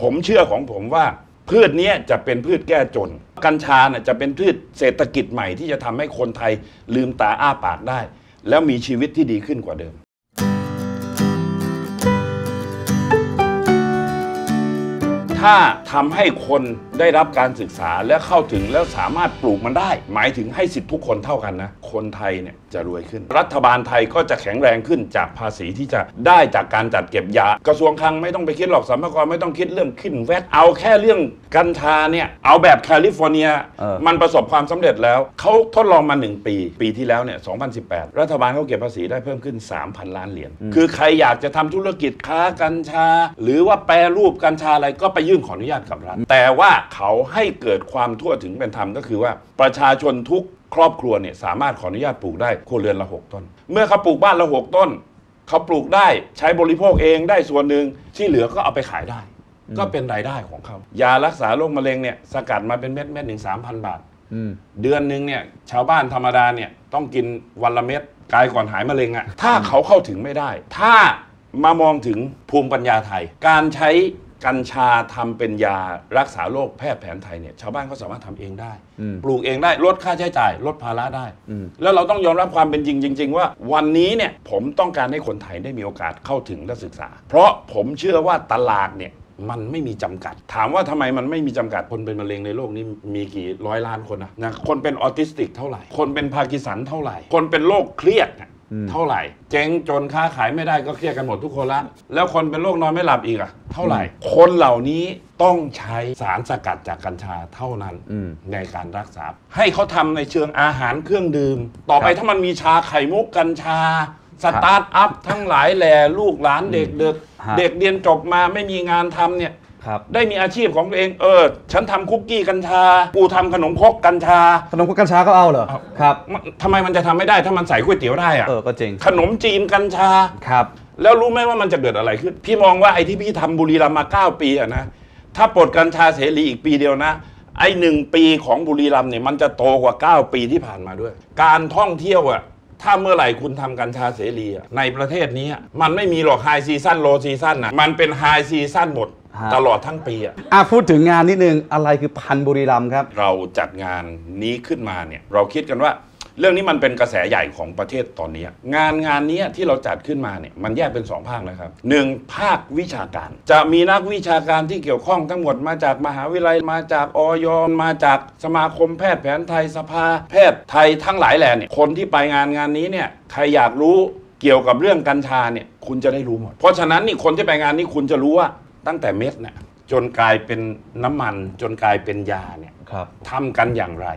ผมเชื่อของผมว่า พืชนี้จะเป็นพืชแก้จน กัญชาเนี่ยจะเป็นพืชเศรษฐกิจใหม่ที่จะทำให้คนไทยลืมตาอ้าปากได้ แล้วมีชีวิตที่ดีขึ้นกว่าเดิม ถ้าทำให้คนได้รับการศึกษาและเข้าถึงแล้วสามารถปลูกมันได้ หมายถึงให้สิทธิทุกคนเท่ากันนะ คนไทยเนี่ยจะรวยขึ้น รัฐบาลไทยก็จะแข็งแรงขึ้นจากภาษีที่จะได้จากการจัดเก็บยา กระทรวงคลังไม่ต้องไปคิดหรอกสรรพากรไม่ต้องคิดเรื่องขึ้นแวดเอาแค่เรื่องกัญชาเนี่ยเอาแบบแคลิฟอร์เนียเออมันประสบความสำเร็จแล้วเขาทดลองมา 1 ปี ปีที่แล้วเนี่ย2018 รัฐบาลเขาเก็บภาษีได้เพิ่มขึ้น 3,000 ล้านเหรียญคือใครอยากจะทำธุรกิจค้ากัญชา หรือว่าแปรรูปกัญชาอะไรก็ไปยื่นขออนุญาตกับรัฐแต่ว่าเขาให้เกิดความทั่วถึงเป็นธรรมก็คือว่า ประชาชนทุกครอบครัวเนี่ยสามารถขออนุญาตปลูกได้ครัวเรือนละ6ต้น เมื่อเขาปลูกบ้านละ6ต้น เขาปลูกได้ใช้บริโภคเองได้ส่วนหนึ่งที่เหลือก็เอาไปขายได้ ก็เป็นรายได้ของเขา ยารักษาโรคมะเร็งเนี่ยสกัดมาเป็นเม็ดเม็ดหนึ่งสามพันบาทเดือนหนึ่งเนี่ยชาวบ้านธรรมดาเนี่ยต้องกินวันละเม็ดกายก่อนหายมะเร็งอะถ้าเขาเข้าถึงไม่ได้ ถ้ามามองถึงภูมิปัญญาไทย การใช้ กัญชาทำเป็นยารักษาโรคแพทย์แผนไทยเนี่ยชาวบ้านเขาสามารถทำเองได้อืมปลูกเองได้ลดค่าใช้จ่าย ลดภาระได้อืมแล้วเราต้องยอมรับความเป็นจริงจริง ๆ ว่า วันนี้เนี่ยผมต้องการให้คนไทยได้มีโอกาสเข้าถึงและศึกษา เพราะผมเชื่อว่าตลาดเนี่ยมันไม่มีจำกัด ถามว่าทำไมมันไม่มีจำกัดคนเป็นมะเร็งในโลกนี้มีกี่ร้อยล้านคนนะนะคนเป็นออทิสติกเท่าไหร่ คนเป็นพาร์กินสันเท่าไหร่ คนเป็นโรคเครียดน่ะอืม เท่าไหร่ เจ๊งจนค้าขายไม่ได้ก็เครียดกันหมดทุกคนละแล้วคนเป็นโรคนอนไม่หลับอีกอะเท่าไหร่ คนเหล่านี้ต้องใช้สารสกัดจากกัญชาเท่านั้นอืมในการรักษา ให้เขาทำในเชิงอาหารเครื่องดื่ม ต่อไปครับถ้ามันมีชาไข่มุกกัญชา สตาร์ทอัพทั้งหลายแหล่ลูกหลานเด็กเด็กฮะ เด็กเรียนจบมาไม่มีงานทำเนี่ย ครับได้มีอาชีพของตัวเองเออ ฉันทำคุกกี้กัญชา กูทำขนมครกกัญชาขนมครกกัญชาก็เอาเหรอครับ มันทำไมมันจะทำไม่ได้ถ้ามันใส่ก๋วยเตี๋ยวได้อะเออก็จริงขนมจีนกัญชา ครับ แล้วรู้ไหมว่ามันจะเกิดอะไรขึ้น พี่มองว่าไอ้ที่พี่ทำบุรีรัมย์มา9ปีอะนะถ้าปลดกัญชาเสรีอีกปีเดียวนะ ไอ้หนึ่งปีของบุรีรัมย์เนี่ยมันจะโตกว่า 9 ปีที่ผ่านมาด้วย การท่องเที่ยวอะ ถ้าเมื่อไหร่คุณทำกัญชาเสรีอะในประเทศนี้อะมันไม่มีหรอก high season low season นะมันเป็น high season หมดฮะตลอดทั้งปีอะอะพูดถึงงานนิดนึง อะไรคือพันธุ์บุรีรัมย์ครับ เราจัดงานนี้ขึ้นมาเนี่ย เราคิดกันว่า เรื่องนี้มันเป็นกระแสใหญ่ของประเทศตอนนี้ งานงานนี้ที่เราจัดขึ้นมาเนี่ยมันแยกเป็นสองภาคนะครับหนึ่งภาควิชาการ จะมีนักวิชาการที่เกี่ยวข้องทั้งหมดมาจากมหาวิทยาลัยมาจากออยมาจากสมาคมแพทย์แผนไทยสภา แพทย์ไทยทั้งหลายแหล่เนี่ยคนที่ไปงานงานนี้เนี่ยใครอยากรู้เกี่ยวกับเรื่องกัญชาเนี่ยคุณจะได้รู้หมด เพราะฉะนั้นนี่คนที่ไปงานนี้คุณจะรู้ว่าตั้งแต่เม็ดเนี่ยจนกลายเป็นน้ำมันจนกลายเป็นยาเนี่ยครับทำกันอย่างไร